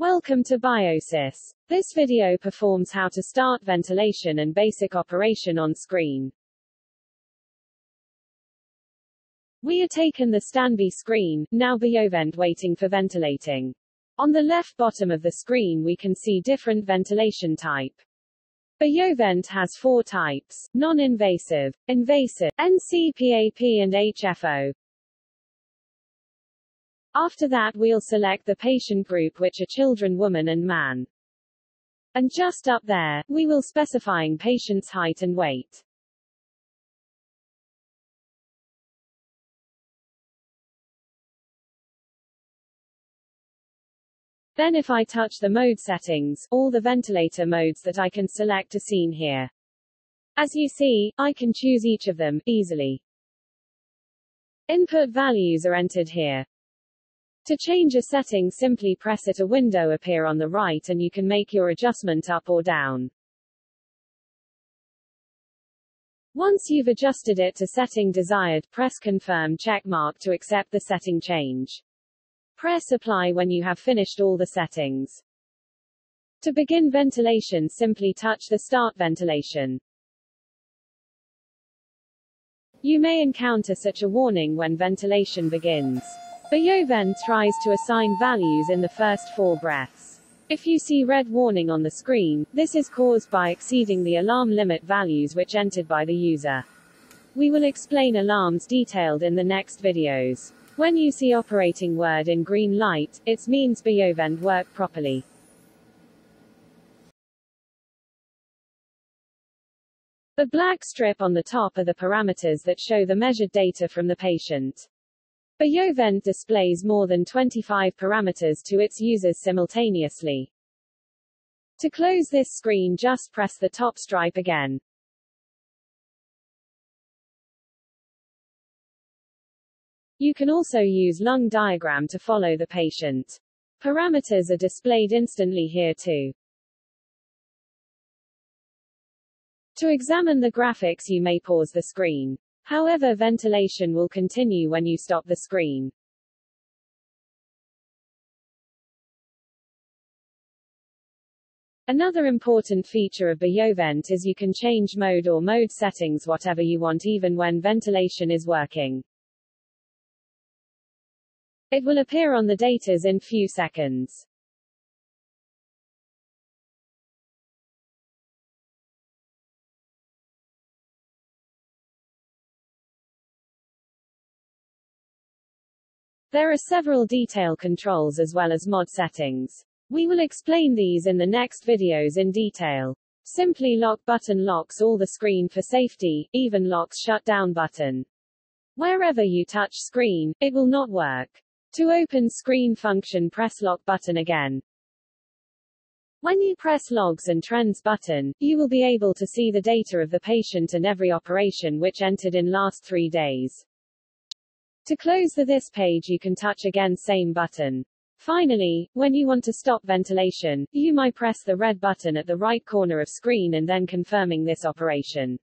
Welcome to Biosys. This video performs how to start ventilation and basic operation on screen. We are taken the Stanby screen, now Biyovent waiting for ventilating. On the left bottom of the screen we can see different ventilation type. Biyovent has four types, non-invasive, invasive, NCPAP and HFO. After that we'll select the patient group which are children woman and man. And just up there, we will specifying patient's height and weight. Then if I touch the mode settings, all the ventilator modes that I can select are seen here. As you see, I can choose each of them, easily. Input values are entered here. To change a setting simply press it a window appear on the right and you can make your adjustment up or down. Once you've adjusted it to setting desired, press confirm checkmark to accept the setting change. Press apply when you have finished all the settings. To begin ventilation simply touch the start ventilation. You may encounter such a warning when ventilation begins. Biyovent tries to assign values in the first four breaths. If you see red warning on the screen, this is caused by exceeding the alarm limit values which entered by the user. We will explain alarms detailed in the next videos. When you see operating word in green light, it means Biyovent work properly. The black strip on the top are the parameters that show the measured data from the patient. Biyovent displays more than 25 parameters to its users simultaneously. To close this screen just press the top stripe again. You can also use lung diagram to follow the patient. Parameters are displayed instantly here too. To examine the graphics you may pause the screen. However ventilation will continue when you stop the screen. Another important feature of Biyovent is you can change mode or mode settings whatever you want even when ventilation is working. It will appear on the datas in few seconds. There are several detail controls as well as mod settings. We will explain these in the next videos in detail. Simply lock button locks all the screen for safety, even locks shut down button. Wherever you touch screen, it will not work. To open screen function press lock button again. When you press logs and trends button, you will be able to see the data of the patient and every operation which entered in last three days. To close the this page you can touch again same button. Finally, when you want to stop ventilation, you might press the red button at the right corner of screen and then confirming this operation.